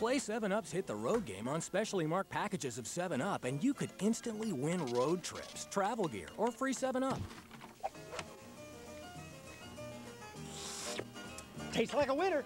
Play 7-Up's Hit the Road game on specially marked packages of 7-Up, and you could instantly win road trips, travel gear, or free 7-Up. Tastes like a winner.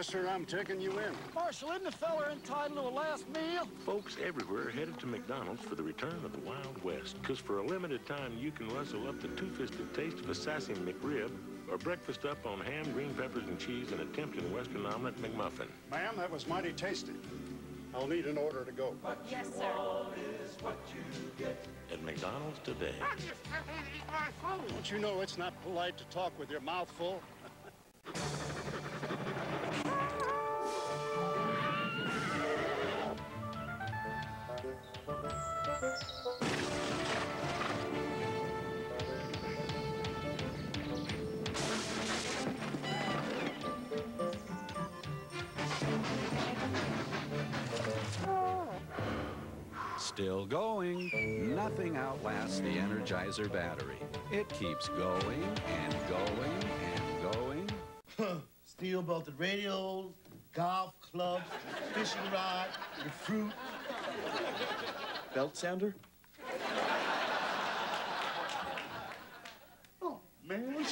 Mister, I'm taking you in. Marshal, isn't the feller entitled to a last meal? Folks everywhere are headed to McDonald's for the return of the Wild West. Because for a limited time, you can rustle up the two-fisted taste of a sassy McRib or breakfast up on ham, green peppers, and cheese and a tempting Western omelet McMuffin. Ma'am, that was mighty tasty. I'll need an order to go. Yes, sir. At McDonald's today. Don't you know it's not polite to talk with your mouth full? Still going. Nothing outlasts the Energizer battery. It keeps going and going and going. Steel belted radios, golf clubs, fishing rod, the fruit. Belt sounder? Oh, man.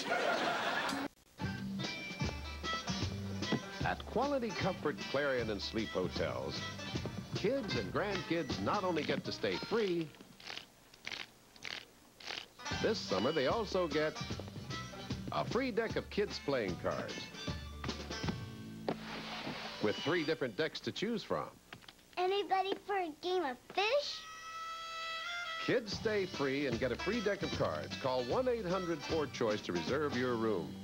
At Quality Comfort Clarion and Sleep Hotels, kids and grandkids not only get to stay free, this summer they also get a free deck of kids playing cards with three different decks to choose from. Anybody for a game of fish? Kids stay free and get a free deck of cards. Call 1-800-4-CHOICE to reserve your room.